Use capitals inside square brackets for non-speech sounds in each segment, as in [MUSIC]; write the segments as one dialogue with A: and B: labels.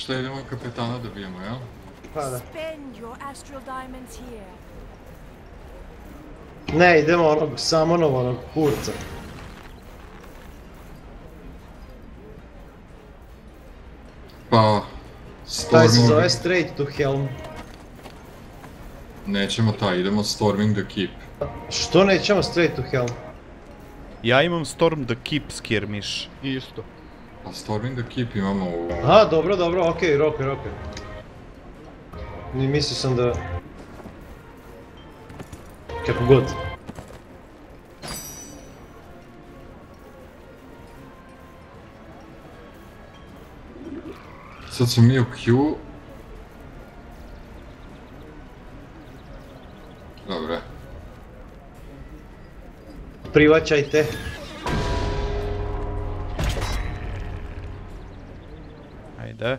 A: Ще идем капитана
B: да бием,
C: я? Това да. Не, идем
B: оно, само на оно курца.
A: Пала.
B: Taj se zove Straight to Helm.
A: Nećemo taj, idemo Storming the Keep.
B: Što nećemo Straight to Helm?
D: Ja imam Storm the Keep skirmiš.
E: Isto.
A: Pa Storming the Keep imamo u...
B: A, dobro, dobro, okej, roker, roker. Ni mislio sam da... Kako god.
A: Sad smo mi u Q... Dobre.
B: Privaćajte.
D: Ajde.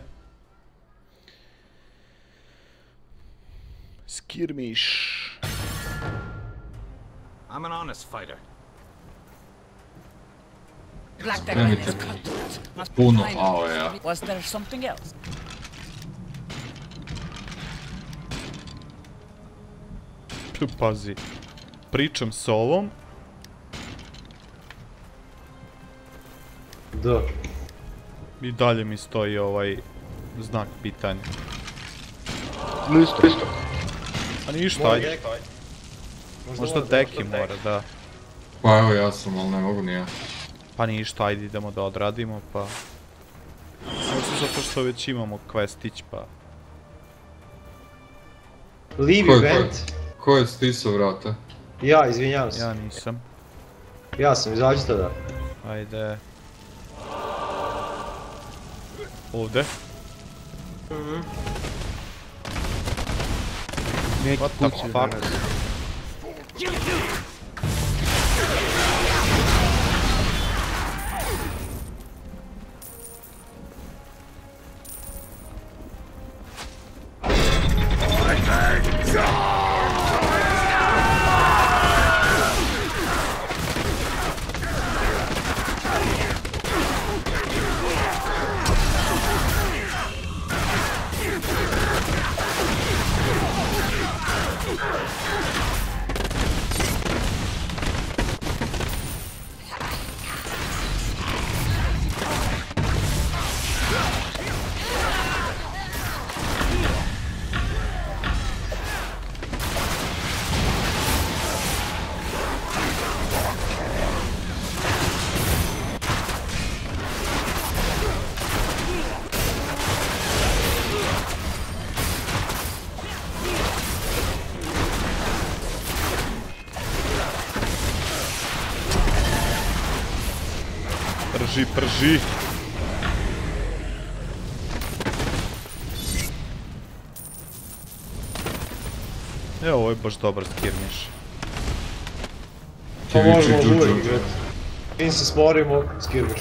D: Skirmish.
F: I'm an honest fighter.
G: Black
A: Spremite
G: Diamond is cut. Must be
A: puno
G: fine.
A: AOE-a.
G: Was there something else?
D: Pazi. Pričam s ovom.
B: Da.
D: I dalje mi stoji ovaj znak pitanja.
E: Isto, isto.
D: A ništa, ajde. Možda deki mora, da.
A: Pa evo ja sam, ali ne mogu ni ja.
D: Pa ništa, ajde idemo da odradimo, pa... Možda zato što već imamo questić, pa...
B: Leave event.
A: Ko je stisao vrata?
B: Ja, izvinjavam se.
D: Ja nisam.
B: Ja sam, izađite da.
D: Ajde. 오,
E: 네? 응.
D: What the fuck? Prži, prži. Evo, ovo je baš dobar skirmiš.
B: Pa
A: Kiviči,
B: možemo uvijek igrati. Mi se sporimo, skirmiš.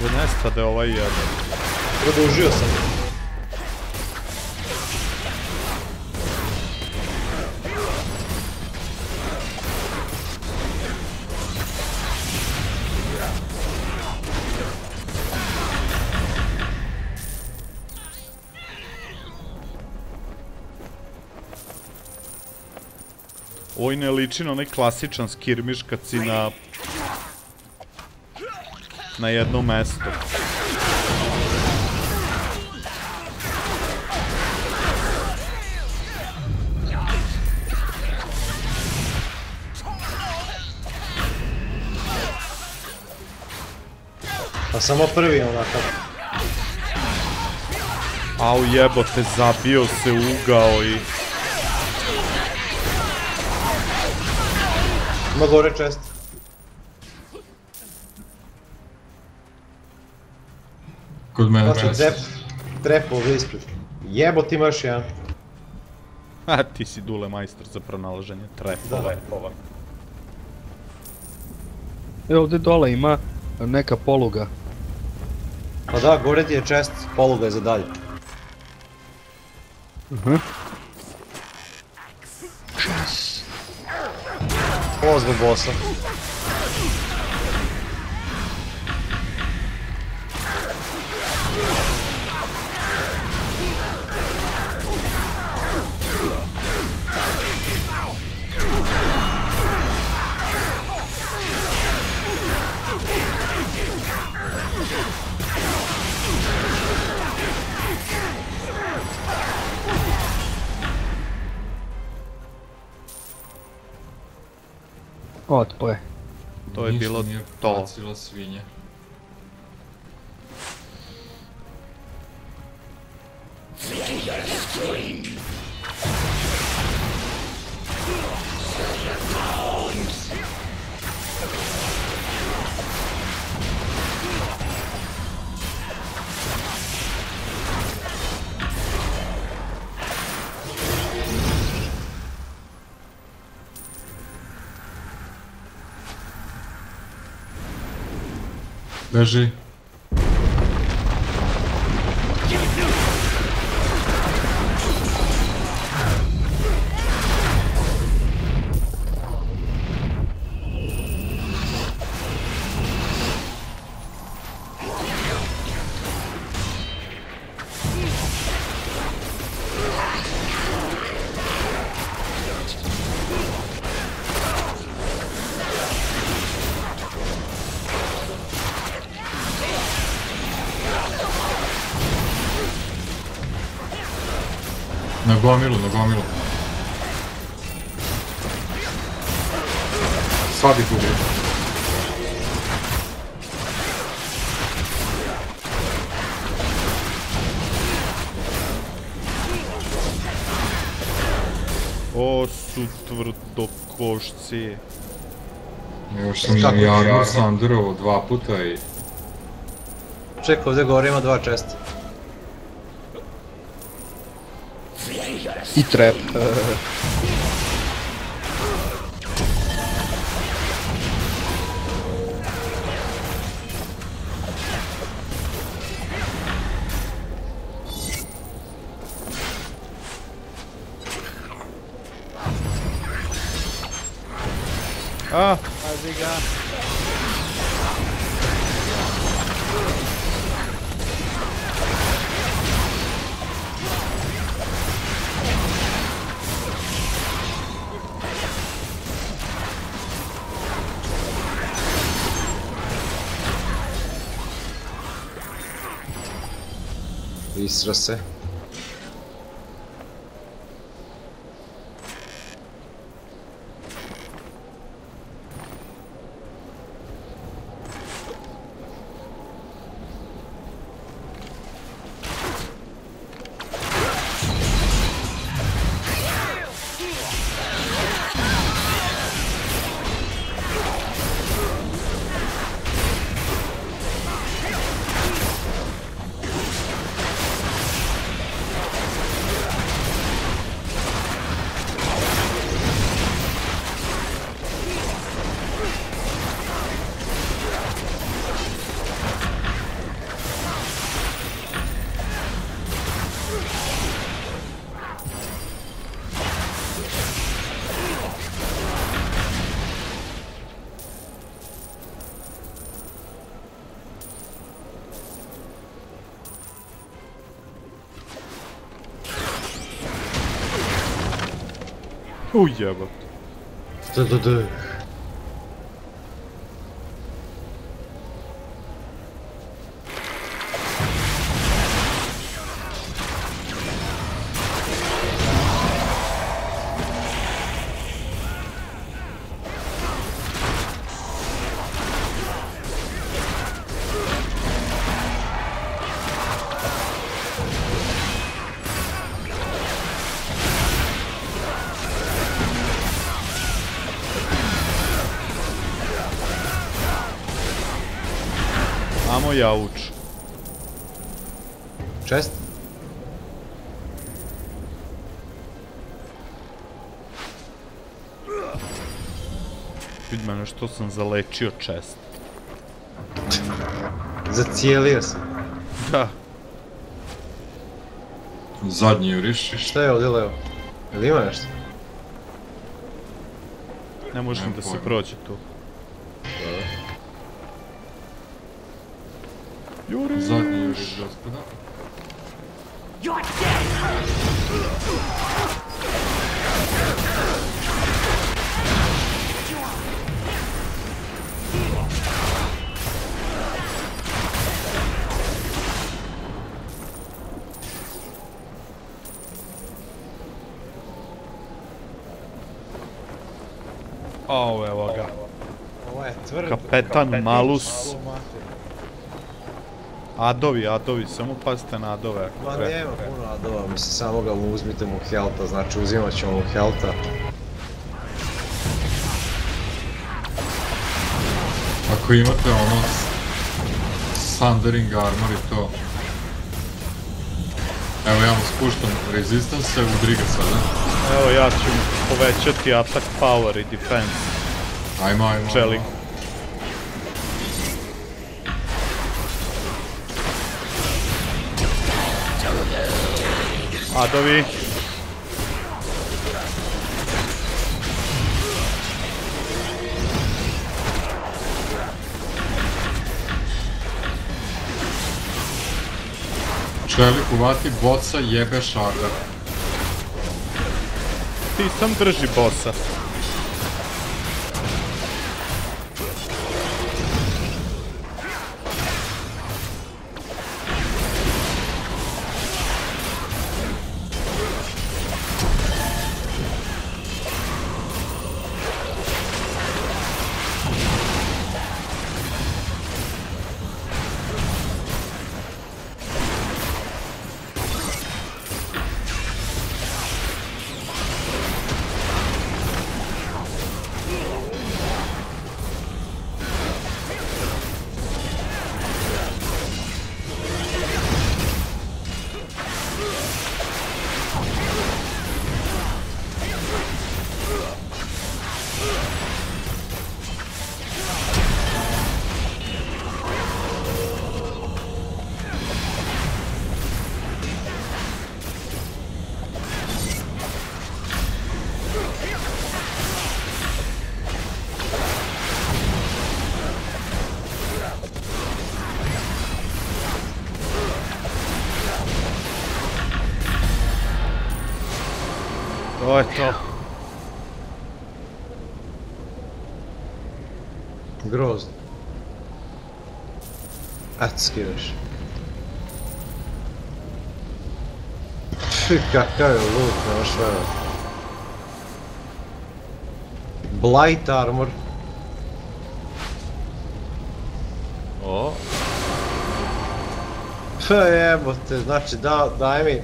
D: Da nestade ovaj jedan.
B: Produžio sam.
D: Ovo i ne liči na onaj klasičan skirmiš kad si na... Na jednom mestu.
B: A samo prvi onakav.
D: Au jebote, zabio se ugao i...
B: Ima gore čest.
A: Kod mene
B: Znači,
A: mjesto.
B: trep, trep ovdje ispred. Jebo ti imaš jedan.
D: A ti si dule majstor za pronalaženje trepova.
E: Evo ovdje dole ima neka poluga.
B: Pa da, gore ti je čest, poluga je za dalje.
E: Mhm.
B: Ovo zbog bossa.
E: Otpo je.
D: To je
A: Ništa
D: bilo
A: nije
D: to.
A: bacila svinja. Beži. Na gomilu, na gomilu. Sad ih ubiju.
D: O, su tvrdokošci.
A: Još sam armor
B: jako?
A: sandurovao dva puta i...
B: Čekaj, ovdje gore ima dva česta.
E: I trap.
D: A, pazi ga.
B: Isra se.
D: U jebot.
B: Da, da, da.
D: Amo jauč.
B: Čest?
D: Što sam zalečio čest.
B: Zacijelio sam.
D: Da.
A: Zadnji juriš.
B: Šta je ovdje levo? Jel ima nešto?
D: Ne može ni
A: Nemam
D: da se prođe tu.
A: Deus, cuidado.
G: You're
D: Ovo je ovoga.
B: Ovo je
D: Malus. Adovi, adovi, samo pazite na adove ako
B: Ma
D: treba.
B: nema puno adova, mislim samo ga uzmite mu helta, znači uzimat ćemo mu helta.
A: Ako imate ono s- Thundering Armor i to. Evo ja mu spuštam resistance, udri ga sada.
D: Evo ja ću mu povećati attack power i defense.
A: Ajmo, ajmo.
D: Čelik. Adovi.
A: Čelik uvati boca jebe šagar.
D: Ti sam drži bossa. To je to.
B: Grozno. Skidaš. Pfi, kakav je nemaš verovat. Blight armor.
D: O,
B: jebote, znači da, daj mi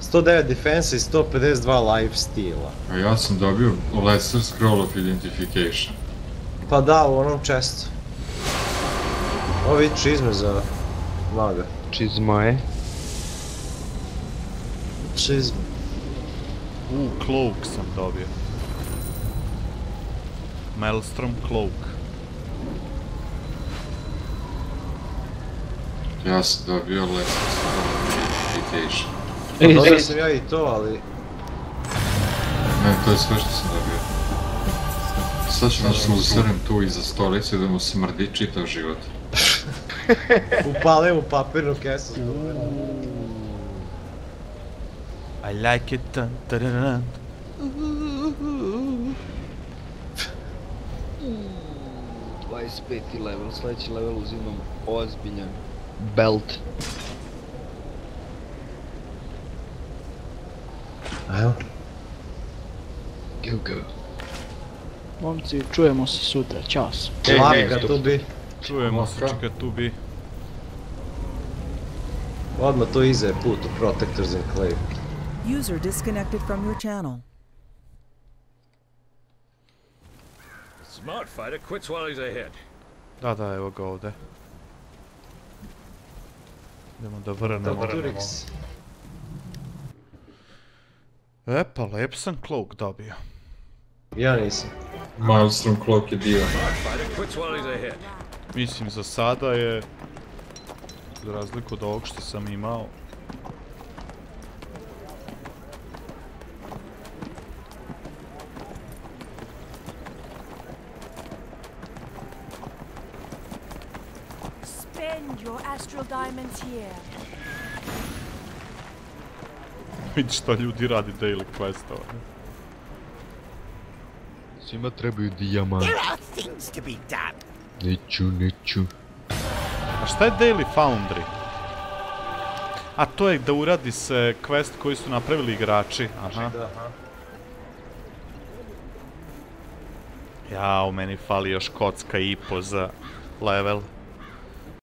B: 109 defense i 152 life steala.
A: A ja sam dobio Lesser Scroll of Identification.
B: Pa da, u onom chestu. Ovi čizme za maga.
E: Čizma je.
B: Čizme.
D: u, cloak sam dobio. Maelstrom cloak.
A: Ja sam dobio Lesser Scroll of Identification.
E: Ej,
B: Dobio
E: ej,
B: sam ja i to, ali...
A: Ne, to je sve što sam dobio. Sad ću znači uzrem tu iza stolice da mu smrdi čitav život. [LAUGHS]
B: Upalim u papirnu kesu.
D: I like it. Dun, tararan.
E: 25. level, sljedeći level uzimam ozbiljan belt.
B: Evo.
E: Go go.
F: Momci, čujemo se sutra, čao.
E: Ej, ej,
B: tu bi.
D: Čujemo se, čekaj, tu bi...
B: Odmah to iza je put u Protectors Enclave.
H: User disconnected from your channel.
I: Smart fighter quits while he's ahead.
D: Da, da, evo ga ovdje. Idemo da vrnemo.
B: Turix.
D: E pa lep sam cloak dobio.
B: Ja nisam.
A: Maelstrom cloak je
I: dio.
D: Mislim za sada je... Za razliku od ovog što sam imao...
C: Spend your astral diamonds here.
D: Vidi što ljudi radi daily questova.
E: Svima trebaju dijamanti. Neću, neću.
D: A šta je Daily Foundry? A to je da uradi se quest koji su napravili igrači. Aha.
B: Aha.
D: Jao, meni fali još kocka i po za level.